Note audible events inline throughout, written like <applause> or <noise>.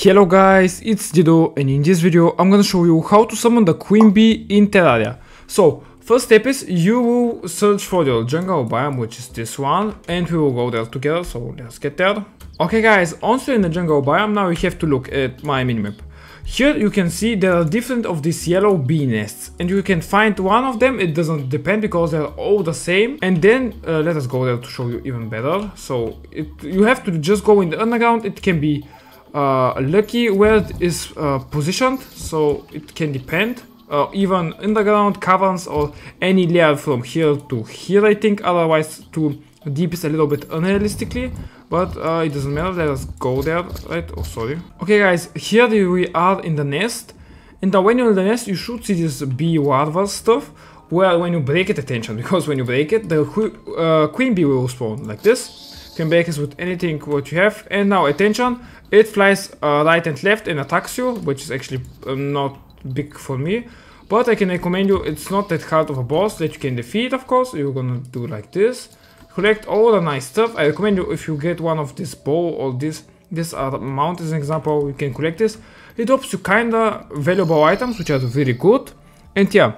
Hello guys, it's Dido and in this video I'm gonna show you how to summon the queen bee in Terraria. So, first step is you will search for your jungle biome which is this one and we will go there together so let's get there. Okay guys, once you're in the jungle biome now you have to look at my minimap. Here you can see there are different of these yellow bee nests and you can find one of them, it doesn't depend because they're all the same and then uh, let us go there to show you even better. So it, you have to just go in the underground, it can be uh, lucky where it is uh, positioned, so it can depend. Uh, even underground caverns or any layer from here to here I think, otherwise to deep is a little bit unrealistically, but uh, it doesn't matter, let us go there, right, oh sorry. Okay guys, here we are in the nest, and now when you're in the nest you should see this bee larva stuff, Well, when you break it, attention, <laughs> because when you break it, the uh, queen bee will spawn like this, can break this with anything what you have. And now attention, it flies uh, right and left and attacks you, which is actually uh, not big for me. But I can recommend you, it's not that hard of a boss that you can defeat, of course. You're gonna do like this. Collect all the nice stuff. I recommend you if you get one of this bow or this this uh, mount as an example, you can collect this. It drops you kinda valuable items, which are really good. And yeah,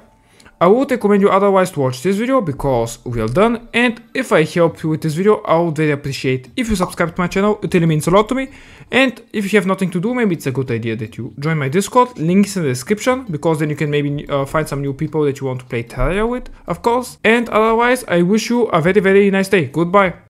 I would recommend you otherwise to watch this video because we are done and if I help you with this video I would very appreciate if you subscribe to my channel, it really means a lot to me. And if you have nothing to do maybe it's a good idea that you join my discord, links in the description because then you can maybe uh, find some new people that you want to play Terraria with of course. And otherwise I wish you a very very nice day, goodbye.